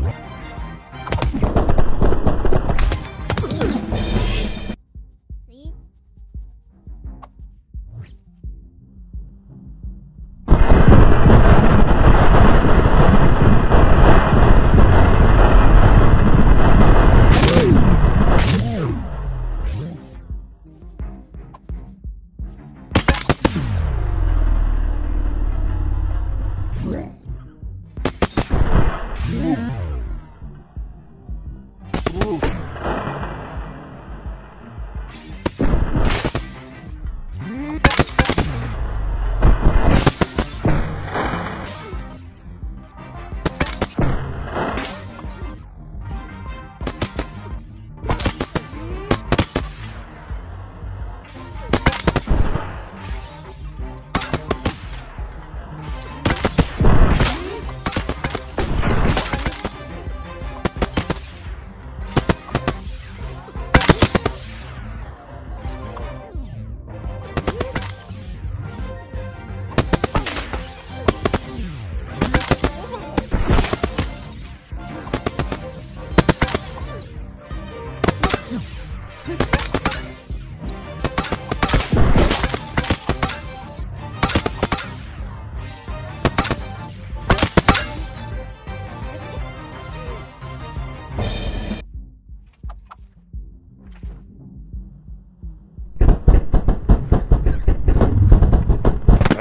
Bye.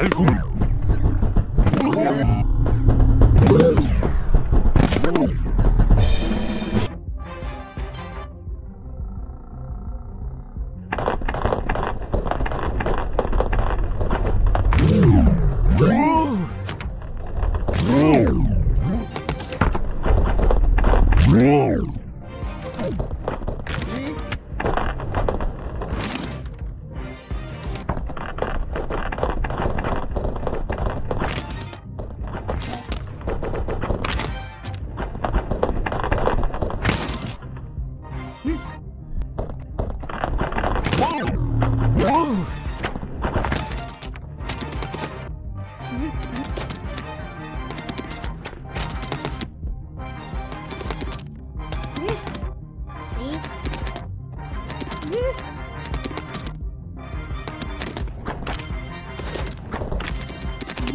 Whoa!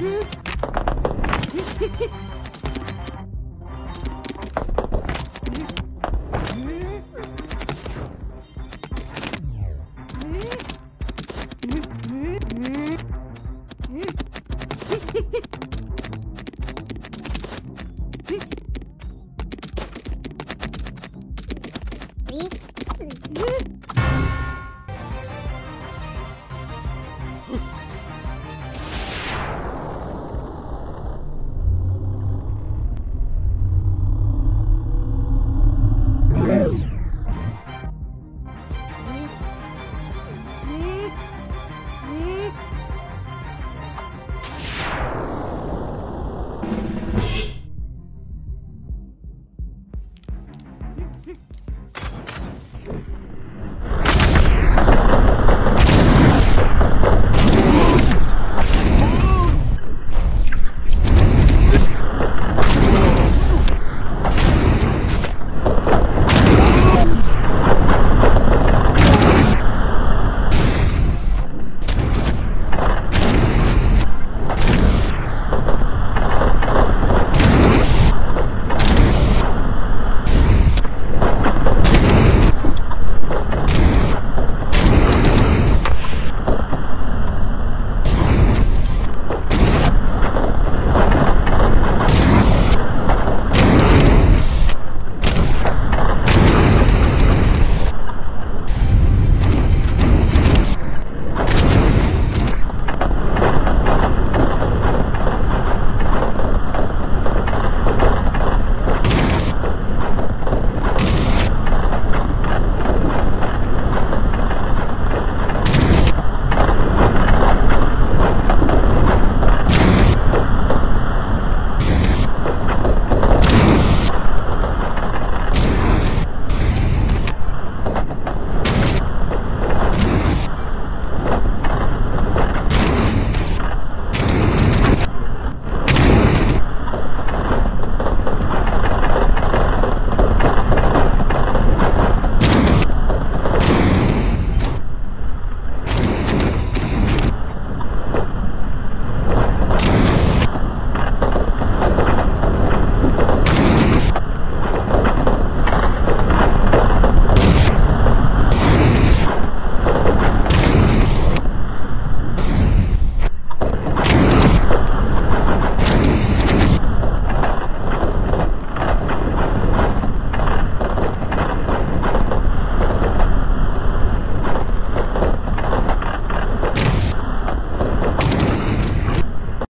Beep. Mm-hmm.